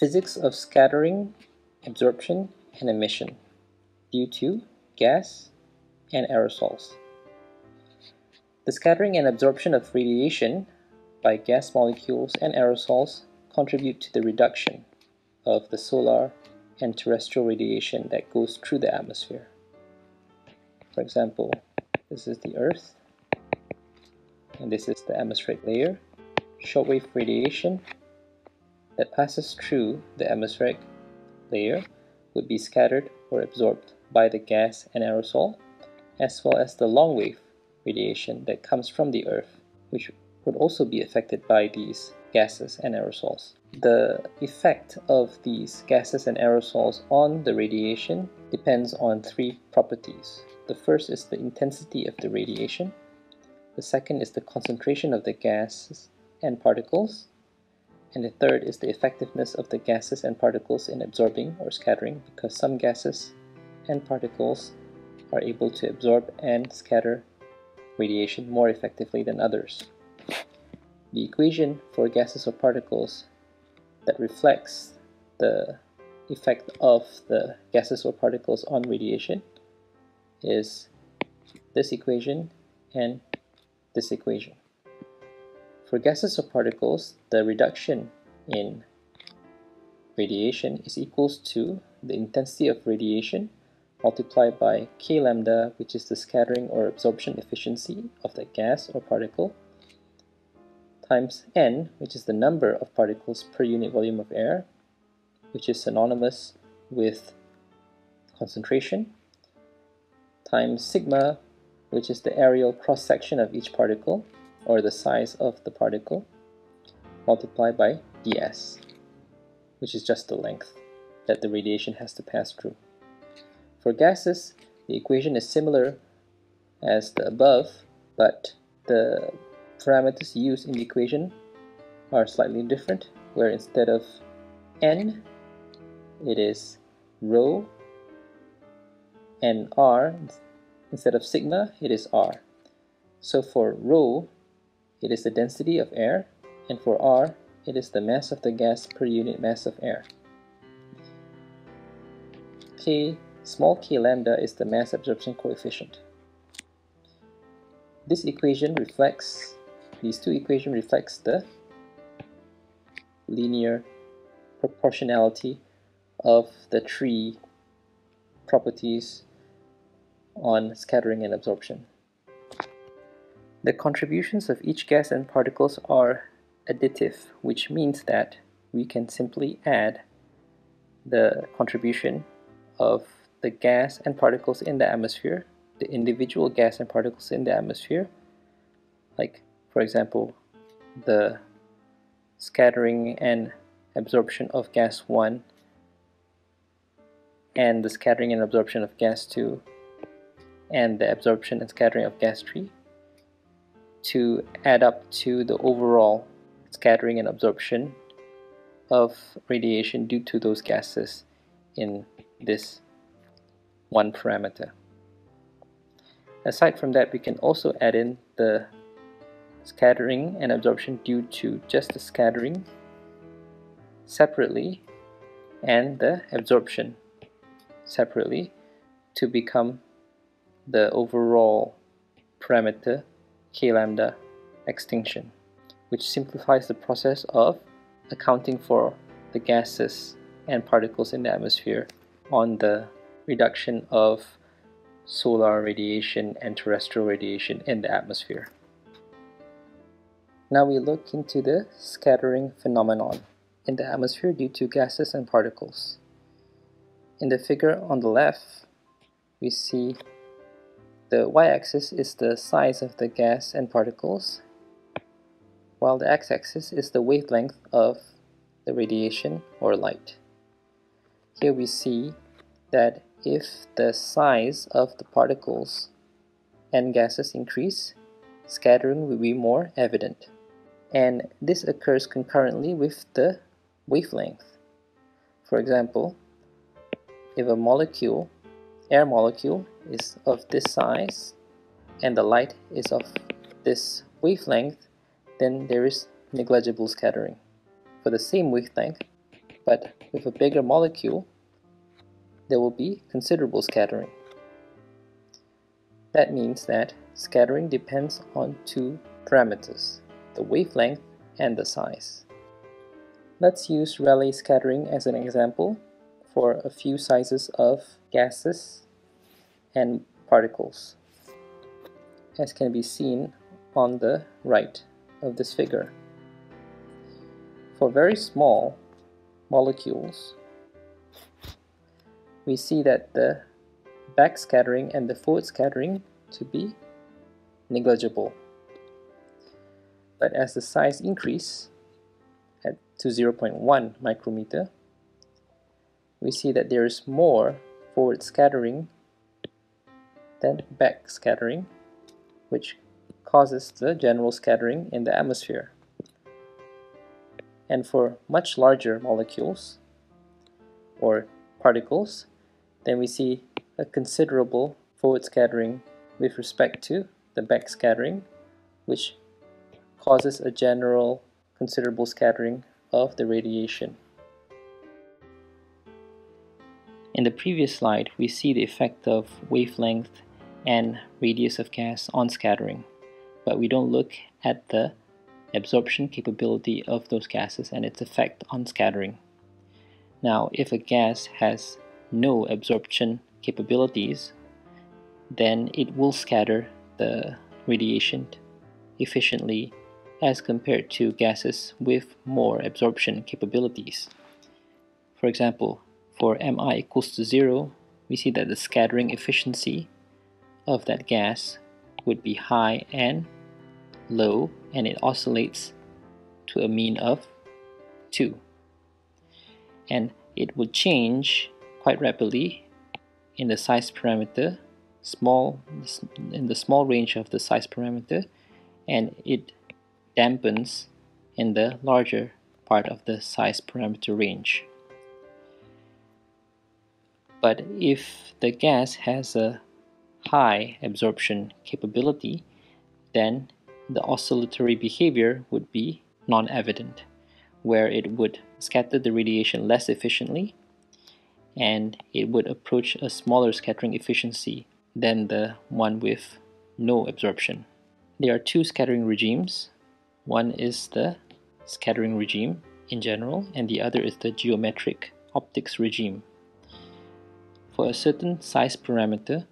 Physics of scattering, absorption, and emission due to gas and aerosols. The scattering and absorption of radiation by gas molecules and aerosols contribute to the reduction of the solar and terrestrial radiation that goes through the atmosphere. For example, this is the Earth, and this is the atmospheric layer. Shortwave radiation that passes through the atmospheric layer would be scattered or absorbed by the gas and aerosol, as well as the long wave radiation that comes from the Earth, which would also be affected by these gases and aerosols. The effect of these gases and aerosols on the radiation depends on three properties. The first is the intensity of the radiation. The second is the concentration of the gases and particles and the third is the effectiveness of the gases and particles in absorbing or scattering because some gases and particles are able to absorb and scatter radiation more effectively than others. The equation for gases or particles that reflects the effect of the gases or particles on radiation is this equation and this equation. For gases or particles, the reduction in radiation is equals to the intensity of radiation multiplied by k lambda, which is the scattering or absorption efficiency of the gas or particle, times n, which is the number of particles per unit volume of air, which is synonymous with concentration, times sigma, which is the aerial cross-section of each particle, or the size of the particle multiplied by ds, which is just the length that the radiation has to pass through. For gases, the equation is similar as the above, but the parameters used in the equation are slightly different, where instead of n, it is rho, and r, instead of sigma, it is r. So for rho, it is the density of air, and for R, it is the mass of the gas per unit mass of air. K, small k lambda is the mass absorption coefficient. This equation reflects, these two equations reflects the linear proportionality of the three properties on scattering and absorption. The contributions of each gas and particles are additive, which means that we can simply add the contribution of the gas and particles in the atmosphere, the individual gas and particles in the atmosphere, like for example, the scattering and absorption of gas 1 and the scattering and absorption of gas 2 and the absorption and scattering of gas 3 to add up to the overall scattering and absorption of radiation due to those gases in this one parameter. Aside from that, we can also add in the scattering and absorption due to just the scattering separately and the absorption separately to become the overall parameter k lambda extinction, which simplifies the process of accounting for the gases and particles in the atmosphere on the reduction of solar radiation and terrestrial radiation in the atmosphere. Now we look into the scattering phenomenon in the atmosphere due to gases and particles. In the figure on the left, we see the y-axis is the size of the gas and particles, while the x-axis is the wavelength of the radiation or light. Here we see that if the size of the particles and gases increase, scattering will be more evident. And this occurs concurrently with the wavelength. For example, if a molecule air molecule is of this size and the light is of this wavelength, then there is negligible scattering. For the same wavelength, But with a bigger molecule, there will be considerable scattering. That means that scattering depends on two parameters, the wavelength and the size. Let's use Rayleigh scattering as an example for a few sizes of gases and particles, as can be seen on the right of this figure. For very small molecules, we see that the backscattering and the forward scattering to be negligible. But as the size increase at to 0.1 micrometer, we see that there is more forward scattering then back scattering, which causes the general scattering in the atmosphere. And for much larger molecules or particles, then we see a considerable forward scattering with respect to the back scattering, which causes a general considerable scattering of the radiation. In the previous slide, we see the effect of wavelength and radius of gas on scattering, but we don't look at the absorption capability of those gases and its effect on scattering. Now, if a gas has no absorption capabilities, then it will scatter the radiation efficiently as compared to gases with more absorption capabilities. For example, for Mi equals to 0, we see that the scattering efficiency of that gas would be high and low and it oscillates to a mean of 2. And it would change quite rapidly in the size parameter small in the small range of the size parameter and it dampens in the larger part of the size parameter range. But if the gas has a high absorption capability, then the oscillatory behavior would be non-evident, where it would scatter the radiation less efficiently and it would approach a smaller scattering efficiency than the one with no absorption. There are two scattering regimes. One is the scattering regime in general and the other is the geometric optics regime. For a certain size parameter,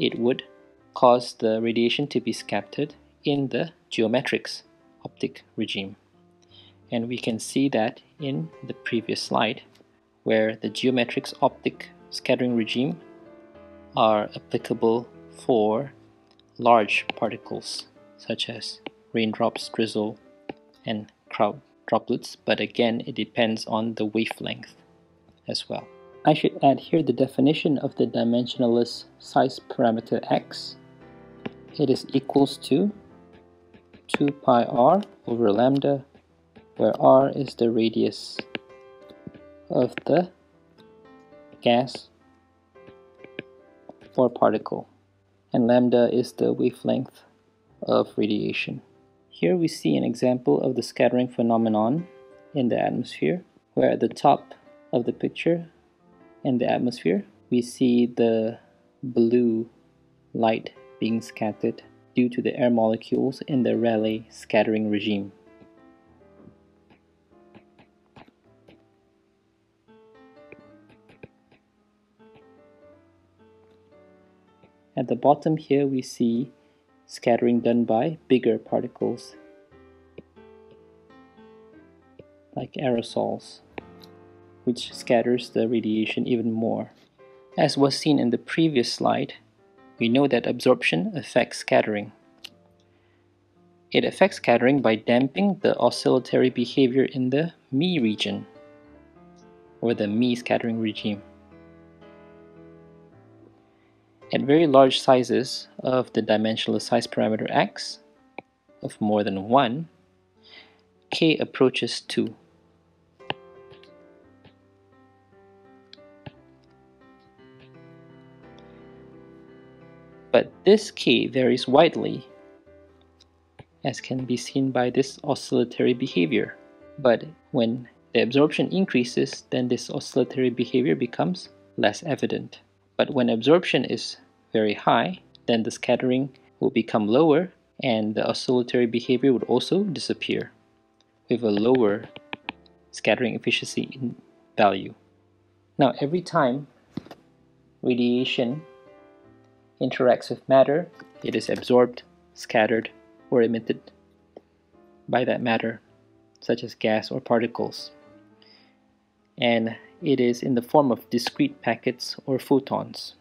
it would cause the radiation to be scattered in the geometrics optic regime. And we can see that in the previous slide where the geometrics optic scattering regime are applicable for large particles such as raindrops, drizzle, and cloud droplets, but again it depends on the wavelength as well. I should add here the definition of the dimensionless size parameter x. It is equals to 2 pi r over lambda, where r is the radius of the gas or particle and lambda is the wavelength of radiation. Here we see an example of the scattering phenomenon in the atmosphere where at the top of the picture in the atmosphere we see the blue light being scattered due to the air molecules in the Rayleigh scattering regime. At the bottom here we see scattering done by bigger particles like aerosols which scatters the radiation even more. As was seen in the previous slide, we know that absorption affects scattering. It affects scattering by damping the oscillatory behavior in the Mie region or the Mie scattering regime. At very large sizes of the dimensionless size parameter x of more than 1, k approaches 2. This key varies widely, as can be seen by this oscillatory behavior. But when the absorption increases, then this oscillatory behavior becomes less evident. But when absorption is very high, then the scattering will become lower and the oscillatory behavior would also disappear with a lower scattering efficiency in value. Now every time radiation interacts with matter, it is absorbed, scattered, or emitted by that matter, such as gas or particles. And it is in the form of discrete packets or photons.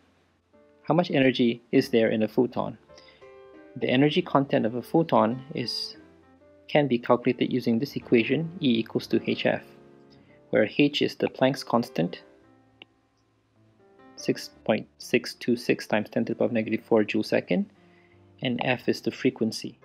How much energy is there in a photon? The energy content of a photon is can be calculated using this equation E equals to hf, where h is the Planck's constant 6.626 times 10 to the power of negative 4 joule second, and f is the frequency